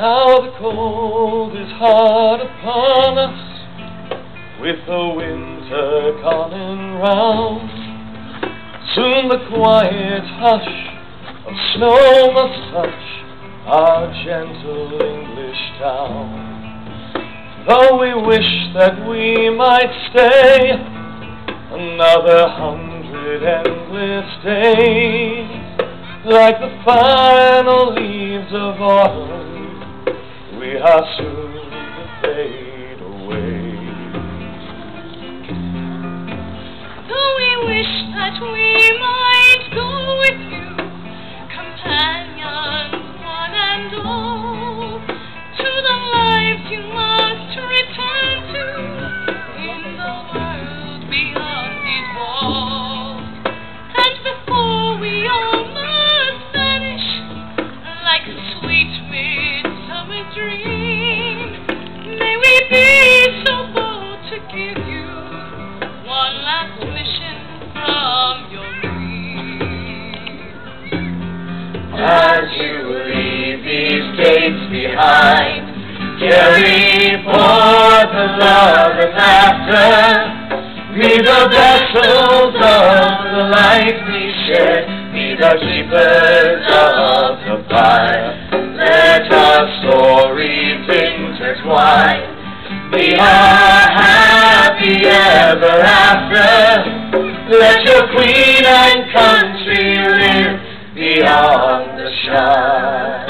Now the cold is hard upon us, with the winter coming round. Soon the quiet hush of snow must touch our gentle English town. Though we wish that we might stay another hundred endless days, like the final leaves of autumn, we are soon to fade behind, carry forth the love and laughter. Be the vessels of the light we share, be the keepers of the fire. Let our stories intertwine, be our happy ever after. Let your queen and country live beyond the Shire.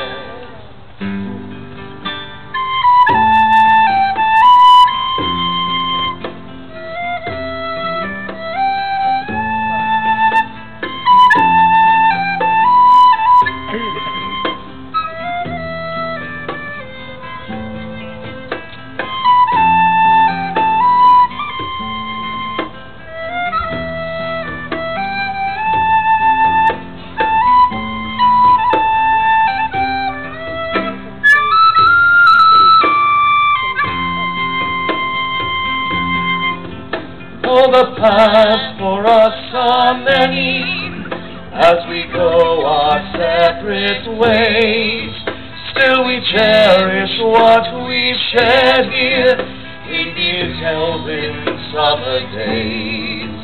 The paths for us are many, as we go our separate ways. Still we cherish what we've shared here in these elven summer days.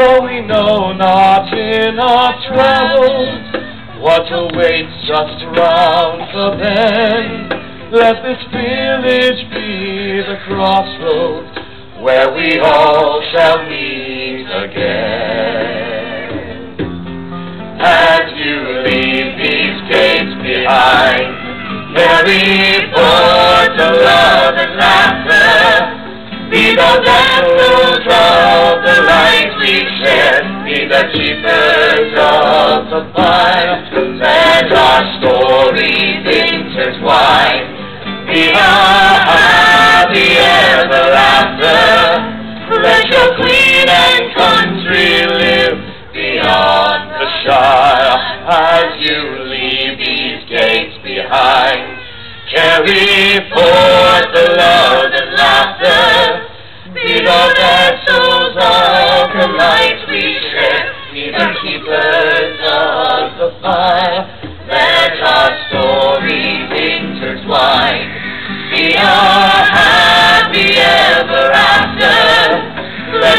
Though we know not in our travels what awaits just round the bend, let this village be the crossroads where we all shall meet again. As you leave these gates behind, carry forth the love and laughter. Be the vessels of the light we share, be the keepers of the fire. Let our stories intertwine, be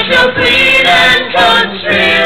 your and country.